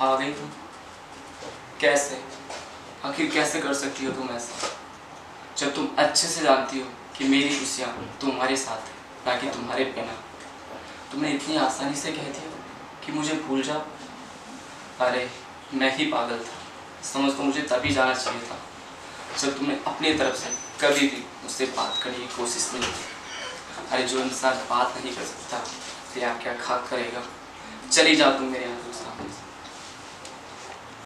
आ गई तुम कैसे? आखिर कैसे कर सकती हो तुम ऐसा? जब तुम अच्छे से जानती हो कि मेरी खुशियाँ तुम्हारे साथ है, ना कि तुम्हारे बिना। तुमने इतनी आसानी से कह दिया कि मुझे भूल जाओ। अरे, मैं ही पागल था। समझ तो मुझे तभी जाना चाहिए था जब तुमने अपनी तरफ़ से कभी भी मुझसे बात करने की कोशिश नहीं की। अरे, जो इंसान बात नहीं कर सकता तो आप क्या खाक करेगा? चली जाओ तुम मेरे यहाँ।